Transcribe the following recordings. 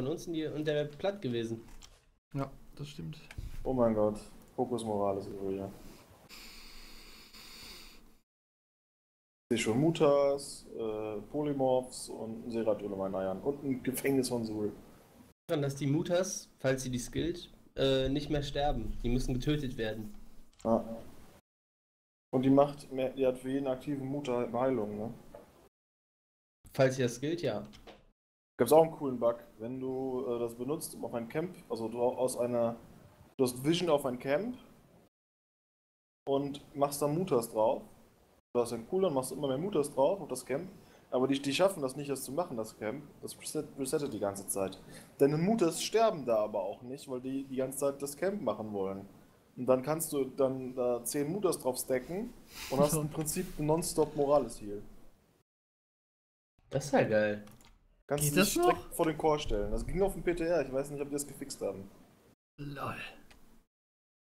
von uns in, die, in der platt gewesen. Ja, das stimmt. Oh mein Gott. Fokus Morales ist wieder. Ich sehe schon Mutas, äh, Polymorphs und meinen Eiern. Und ein Gefängnis von Sul. Daran, dass die Mutas, falls sie die skillt, äh, nicht mehr sterben. Die müssen getötet werden. Ja. Und die macht, mehr, die hat für jeden aktiven Mutter halt eine Heilung, ne? Falls sie das skillt, ja. Gab's auch einen coolen Bug, wenn du äh, das benutzt, um auf ein Camp, also du aus einer, du hast Vision auf ein Camp und machst da Mutas drauf. Du hast einen Cooldown, machst immer mehr Mutas drauf auf das Camp, aber die, die schaffen das nicht, das zu machen, das Camp. Das reset, resettet die ganze Zeit. Deine Mutas sterben da aber auch nicht, weil die die ganze Zeit das Camp machen wollen. Und dann kannst du dann da 10 Mutas drauf stacken und hast im Prinzip einen Nonstop Morales Heal. Das ist ja geil. Kannst Geht du das dich noch? direkt vor den Chor stellen. Das ging auf dem PTR, ich weiß nicht, ob die das gefixt haben. Lol.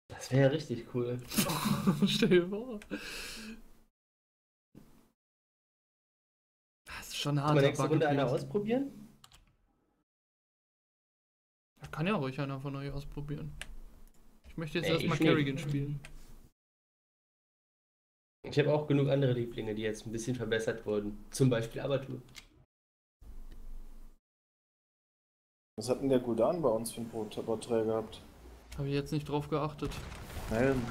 Das wäre ja richtig cool. Stell dir vor. Das ist schon man harter nächste Runde einer ausprobieren? Da kann ja ruhig einer von euch ausprobieren. Ich möchte jetzt erstmal. Kerrigan spielen. Ich habe auch genug andere Lieblinge, die jetzt ein bisschen verbessert wurden. Zum Beispiel Abatur. Was hat denn der Guldan bei uns für ein Port- Porträt gehabt? Habe ich jetzt nicht drauf geachtet. Helm.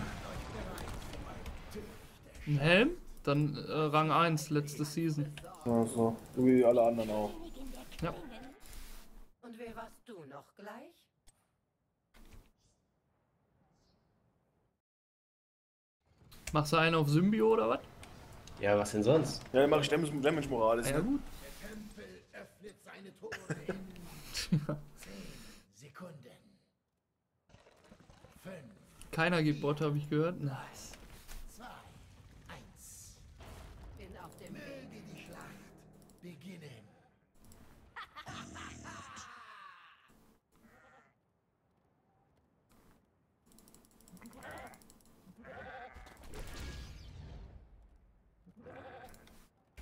Ein Helm? Dann äh, Rang 1, letzte Season. Also, so wie alle anderen auch. Ja. Und wer warst du noch gleich? Machst du einen auf Symbio oder was? Ja, was denn sonst? Ja, dann mache ich Damage, Damage Morales. Ja ne? gut. Der Tempel öffnet seine Tore in 10 Sekunden. 5, Keiner gibt Bot, habe ich gehört. Nice. 2, 1. Bin auf dem. Möge die Schlacht beginnen.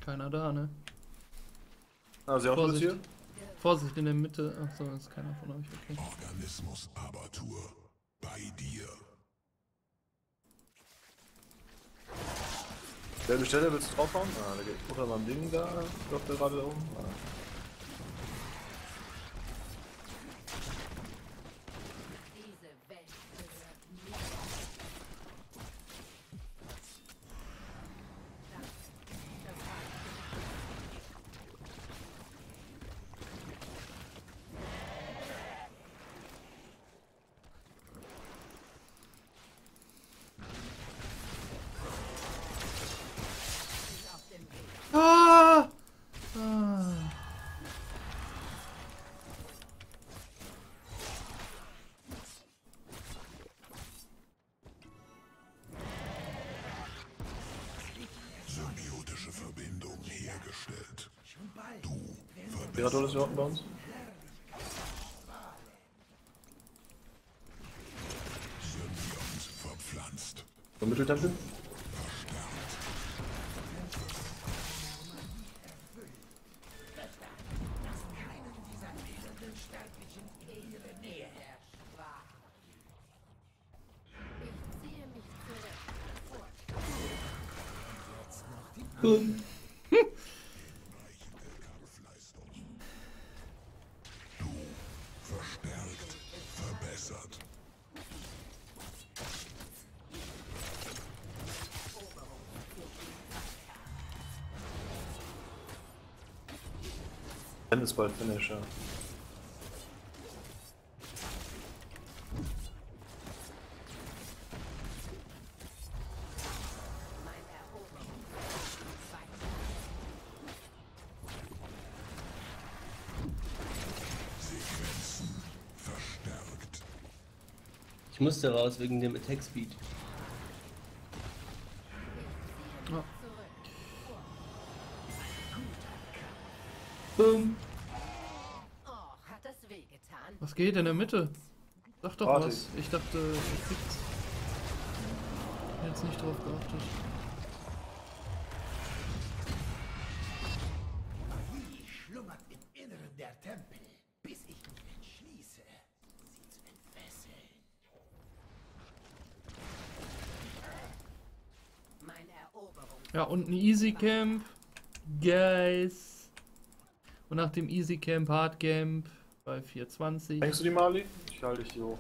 Keiner da, ne? Ah, sie auch Vorsicht. hier? Vorsicht in der Mitte. Achso, ist keiner von euch. Okay. Organismus Abertur bei dir. Selbe Stelle willst du draufhauen? Ah, da geht unter meinem Ding da. Läuft der gerade da oben? Ah. Ist überhaupt bei uns? Symbiont verpflanzt. Bald Finisher. Ich musste raus wegen dem Attack Speed. geht in der Mitte. Sag doch Warte. was. Ich dachte, er kriegt's. Jetzt nicht drauf geachtet. Ja, und ein Easy Camp. Guys. Und nach dem Easy Camp, Hard Camp bei 420. Hängst du die Mali? Ich halte dich hier hoch.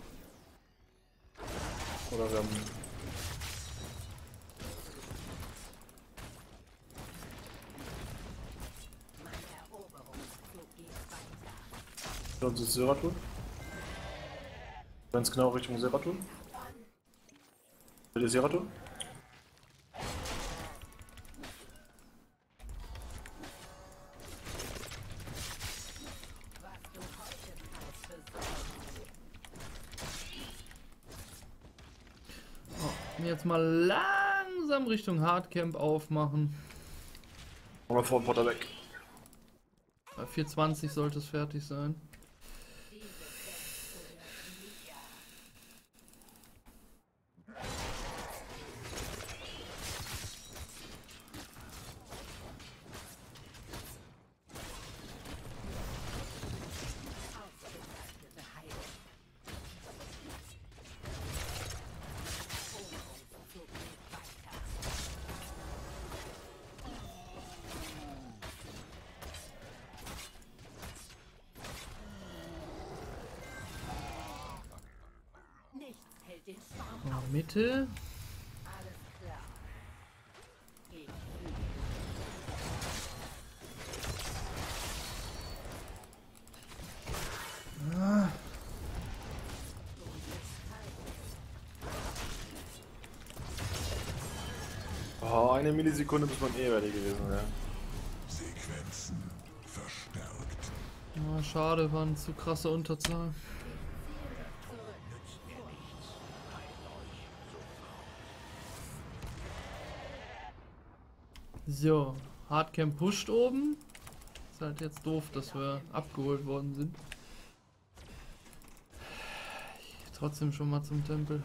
Oder wir haben. Uns ist Seratul. Ganz genau Richtung Seratul. Will ihr jetzt mal langsam Richtung Hardcamp aufmachen. Oder vor dem Potter weg. Bei 420 sollte es fertig sein. Ja, auf. Mitte. Alles klar. Ich Oh, eine Millisekunde bis man eh ready gewesen wäre. Sequenzen verstärkt. Ja, schade, war eine zu krasse Unterzahl. So, Hardcamp pusht oben. Ist halt jetzt doof, dass wir abgeholt worden sind. Ich trotzdem schon mal zum Tempel.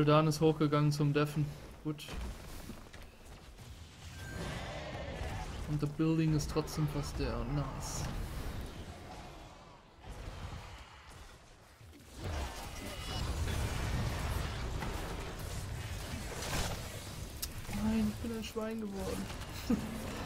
Guldan ist hochgegangen zum Deffen. Gut. Und der Building ist trotzdem fast der. Nice. Nein, ich bin ein Schwein geworden.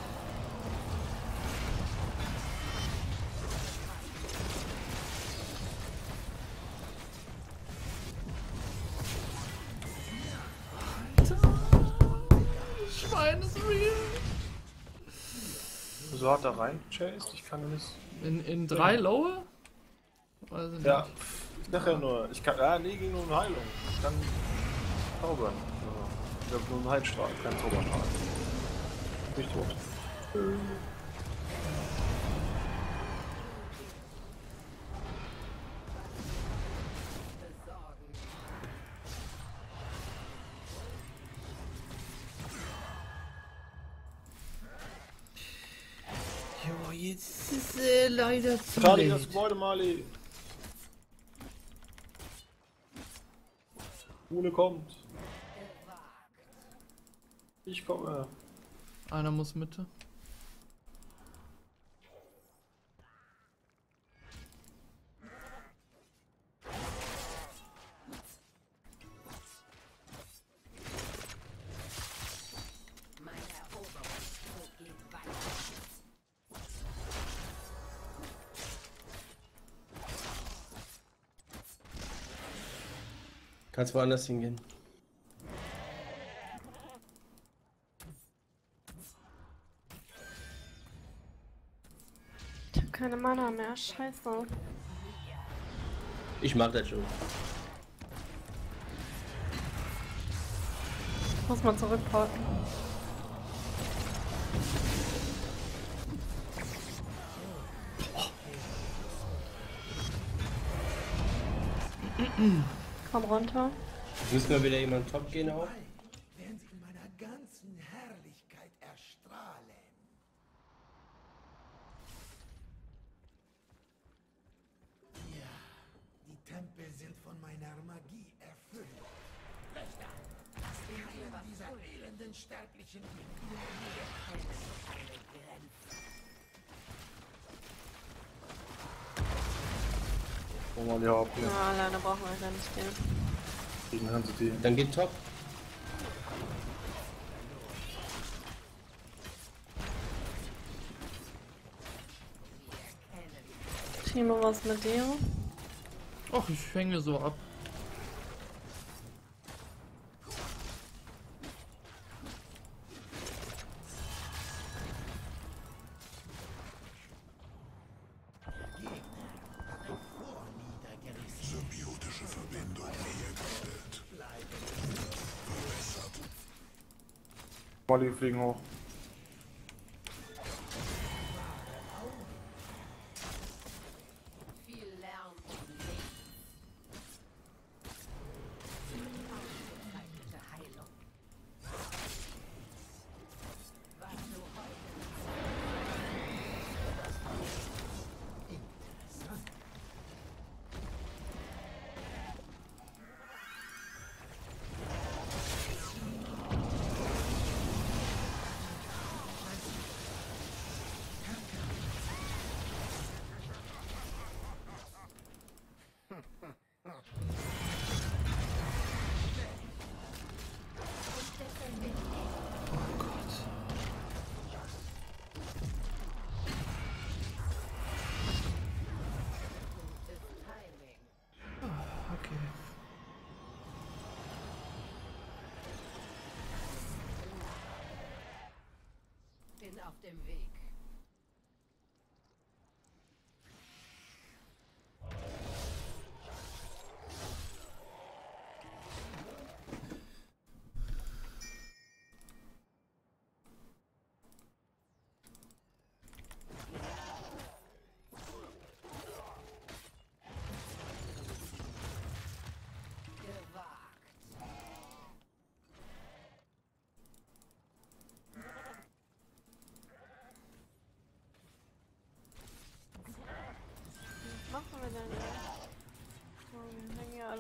Er rein chased, ich kann nicht. In, in drei Lower? Weiß ich Ja, nicht. ich ja nur, ich kann. Ja, nee, ging nur um Heilung. Ich kann zaubern. Also, ich hab nur einen Heilstrahl, keinen Zauberstrahl. Nicht tot. besorgen. Ist äh, leider zu Schade, das. Gebäude, Mali. Rune kommt. Ich komme. Einer muss Mitte. Kannst woanders hingehen. Ich hab keine Mana mehr, scheiße. Ich mach das schon. Muss man zurückporten. Komm runter. Müssen wir wieder jemand top gehen auch? Werden sie in meiner ganzen Herrlichkeit erstrahlen. Die Tempel sind von meiner Magie erfüllt. Wächter, das Leben dieser elenden Sterblichen liegt in der Grenze. Oh Mann, ja, okay. Ja, alleine brauchen wir gar nicht den gegen Hanse die. Dann geht top. Timo, was mit dir? Ach, ich hänge so ab. Lieferung auf dem Weg.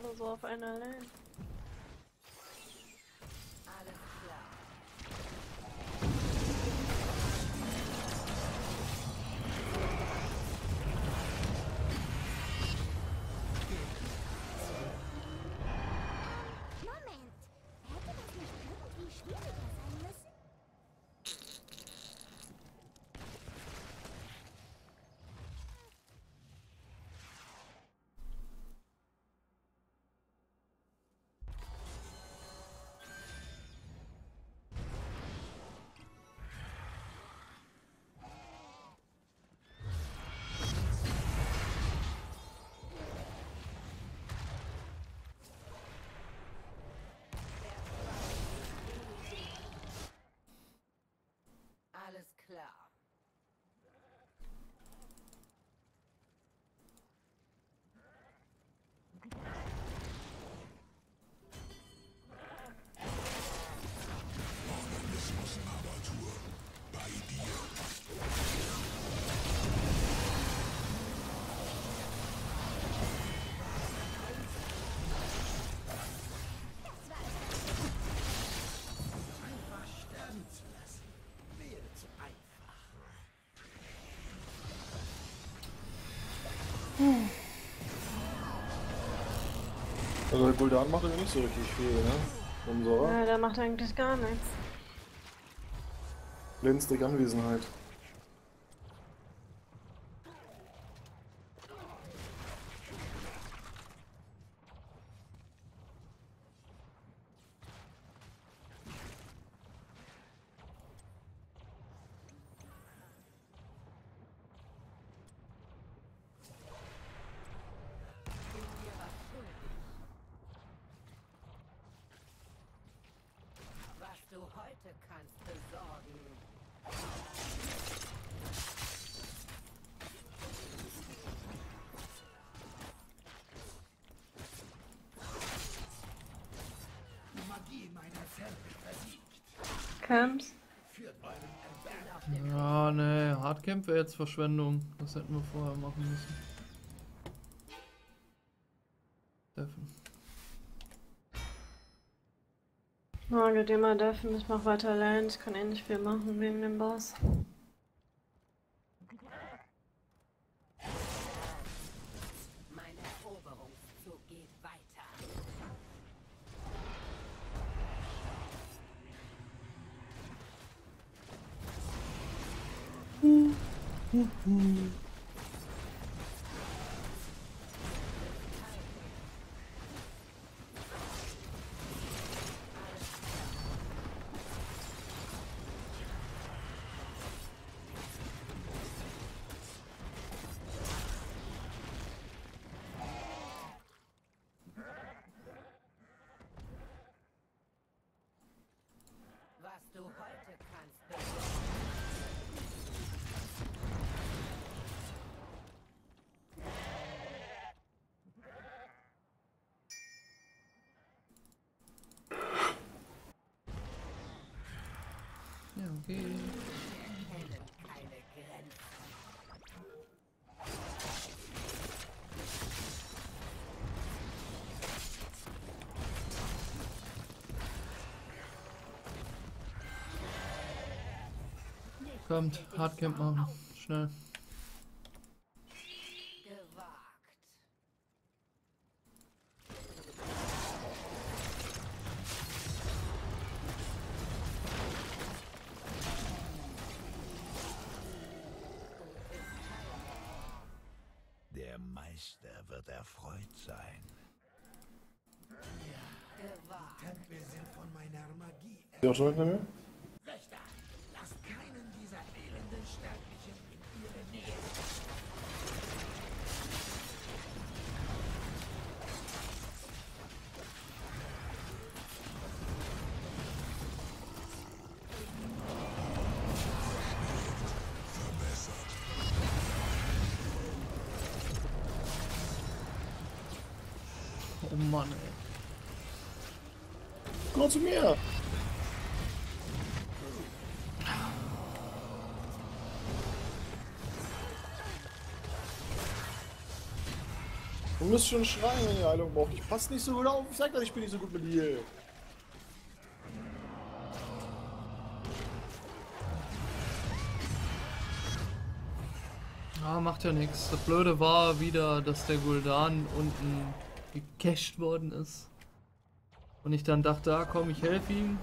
Alle so auf einer Lane. Also der Guldan macht ja nicht so richtig viel, ne? Unserer. Ja, der macht eigentlich gar nichts. Durch Anwesenheit. Was du heute kannst besorgen. Die Magie meiner Zelle versiegt. Camps? Ja, ne, Hardcamp wäre jetzt Verschwendung. Das hätten wir vorher machen müssen. Steffen. Oh, geht immer dürfen, ich mach weiter Land. Ich kann eh nicht viel machen wegen dem Boss. Mein Kommt, Hardcamp machen. Schnell. Der Meister wird erfreut sein. Gewagt. Tempel sind von meiner Magie auch schon hinter Komm zu mir! Du müsst schon schreien, wenn ihr Heilung braucht. Ich passe nicht so gut auf. Ich sag doch, ich bin nicht so gut mit Heal. Ah, macht ja nichts. Das Blöde war wieder, dass der Guldan unten gecached worden ist. Und ich dann dachte, ah komm, ich helfe ihm.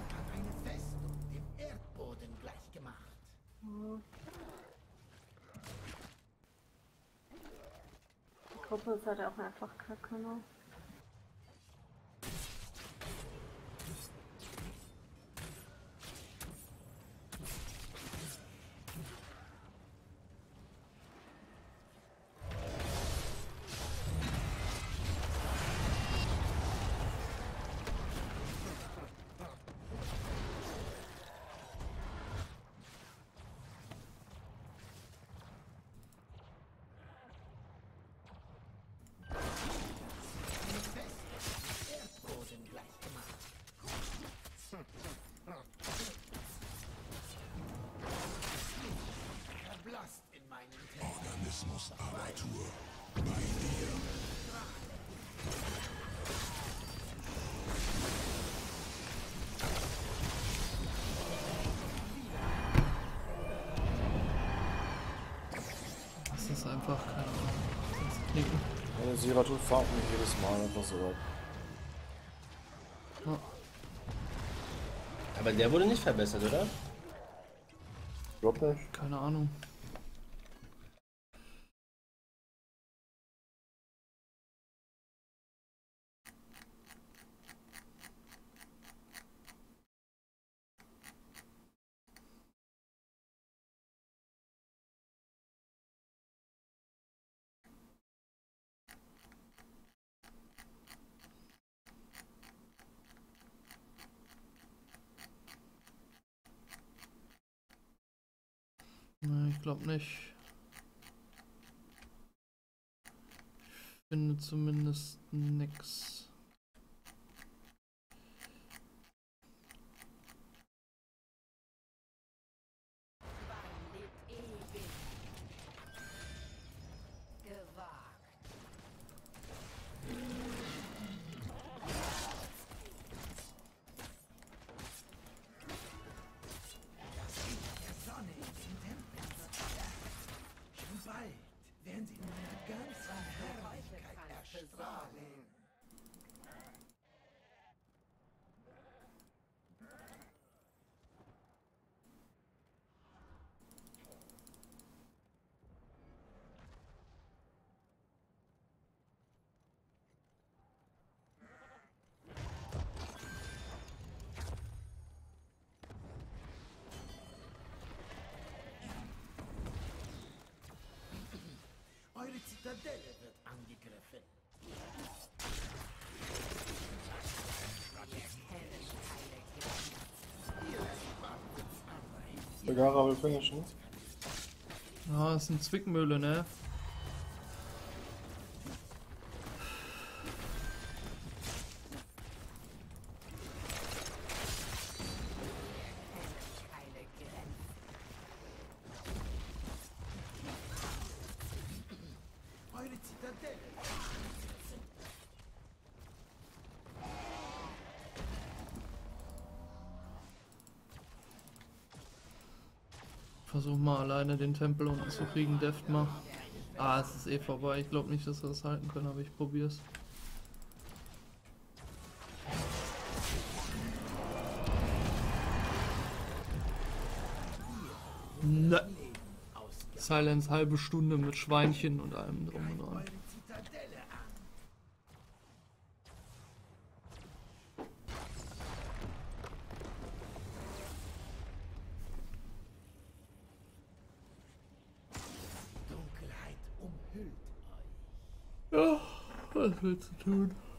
Hat ist halt auch einfach kacke, ne? Verblasst in meinen Tempel. Organismus Abatur. Bei dir. Das ist einfach keine Ahnung. Das knicken. Meine Siratul farmt mich jedes Mal einfach so ab. Aber der wurde nicht verbessert, oder? Nicht. Keine Ahnung. Nee, ich glaube nicht. Ich finde zumindest nix. Lindsay. Zitadelle wird angegriffen. Der Gara will finishen. Ja, das sind Zwickmühle, ne? Eure Zitadelle. Alleine den Tempel unten zu kriegen, Deft mal. Ah, es ist eh vorbei. Ich glaube nicht, dass wir das halten können, aber ich probier's. Ne. Silence halbe Stunde mit Schweinchen und allem drum und dran. Was willst